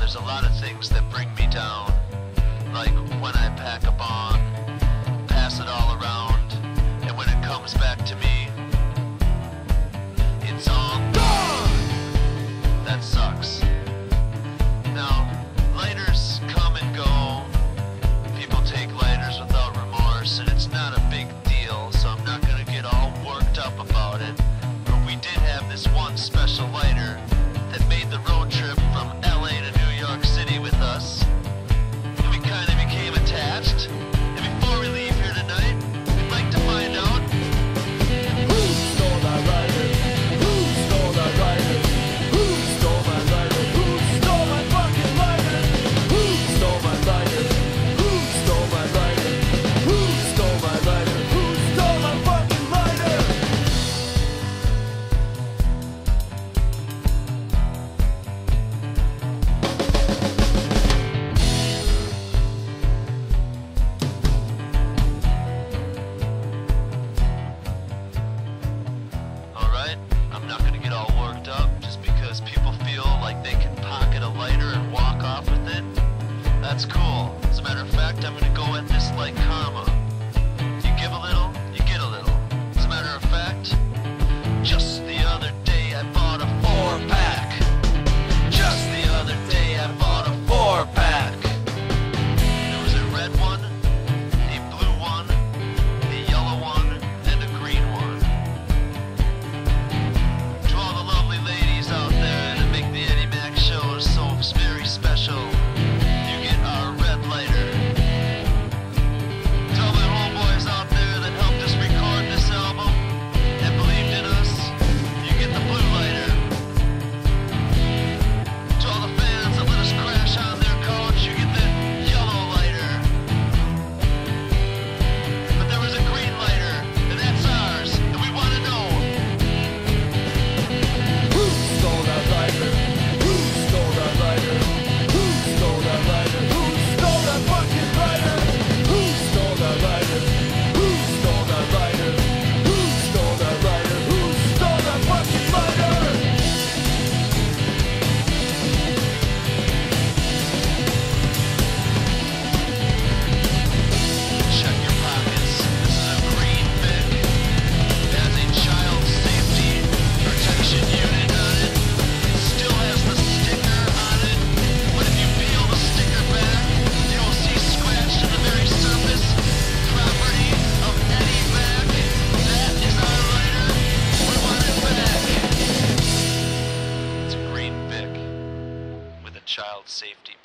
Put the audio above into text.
there's a lot of things that bring me down. Like when I pack a bong, pass it all around. As a matter of fact, I'm gonna go at this like comma. safety.